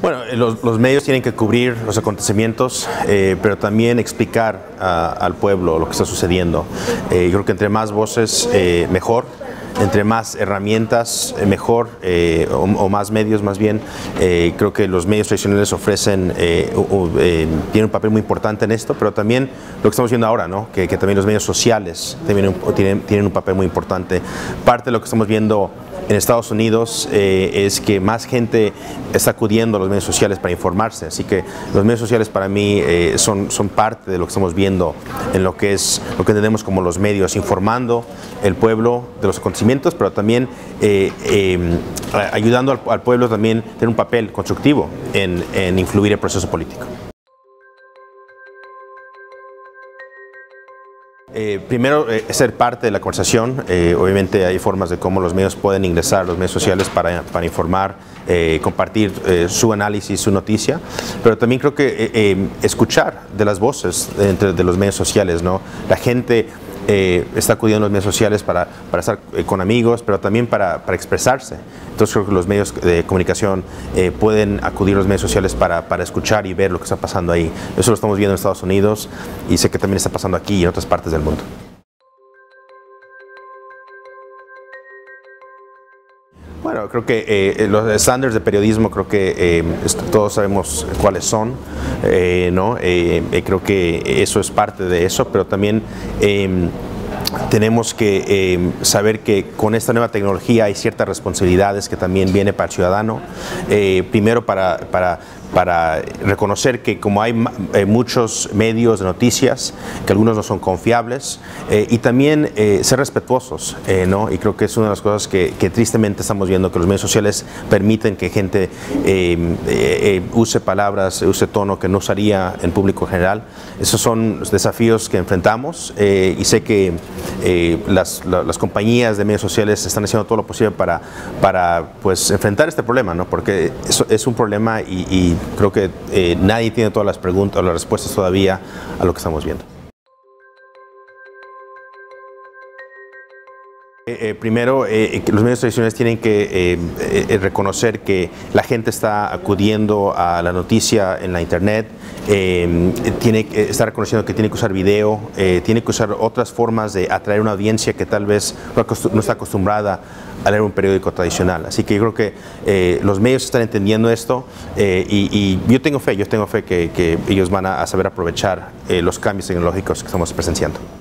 Bueno, los, medios tienen que cubrir los acontecimientos, pero también explicar al pueblo lo que está sucediendo. yo creo que entre más voces, mejor entre más herramientas, eh, mejor, eh, o, más medios más bien. Eh, creo que los medios tradicionales ofrecen, tienen un papel muy importante en esto, pero también lo que estamos viendo ahora, ¿no? que, también los medios sociales tienen, tienen un papel muy importante. Parte de lo que estamos viendo en Estados Unidos eh, es que más gente está acudiendo a los medios sociales para informarse. Así que los medios sociales para mí eh, son, parte de lo que estamos viendo en lo que es lo que entendemos como los medios, informando el pueblo de los acontecimientos, pero también eh, ayudando al, pueblo también tener un papel constructivo en, en influir el proceso político. Eh, primero, eh, ser parte de la conversación. Eh, obviamente hay formas de cómo los medios pueden ingresar a los medios sociales para, informar, compartir su análisis, su noticia, pero también creo que escuchar de las voces entre, de los medios sociales. ¿no? La gente eh, está acudiendo a los medios sociales para, para estar eh, con amigos, pero también para, para, expresarse. Entonces creo que los medios de comunicación eh, pueden acudir a los medios sociales para, para, escuchar y ver lo que está pasando ahí. Eso lo estamos viendo en Estados Unidos y sé que también está pasando aquí y en otras partes del mundo. Bueno, creo que los estándares de periodismo, creo que todos sabemos cuáles son, ¿no? creo que eso es parte de eso, pero también tenemos que eh, saber que con esta nueva tecnología hay ciertas responsabilidades que también viene para el ciudadano. Eh, primero para, para para reconocer que como hay eh, muchos medios de noticias, que algunos no son confiables, eh, y también eh, ser respetuosos, ¿no? Y creo que es una de las cosas que, tristemente estamos viendo, que los medios sociales permiten que gente use palabras, use tono que no usaría en público general. Esos son los desafíos que enfrentamos y sé que las, las, compañías de medios sociales están haciendo todo lo posible para, para pues, enfrentar este problema, ¿no? Porque es, es un problema y creo que eh, nadie tiene todas las preguntas o las respuestas todavía a lo que estamos viendo. Eh, eh, primero, los medios tradicionales tienen que reconocer que la gente está acudiendo a la noticia en la internet, tiene reconociendo que tiene que usar video, tiene que usar otras formas de atraer una audiencia que tal vez no está acostumbrada a leer un periódico tradicional. Así que yo creo que eh, los medios están entendiendo esto eh, y, yo tengo fe, yo tengo fe que, ellos van a, saber aprovechar eh, los cambios tecnológicos que estamos presenciando.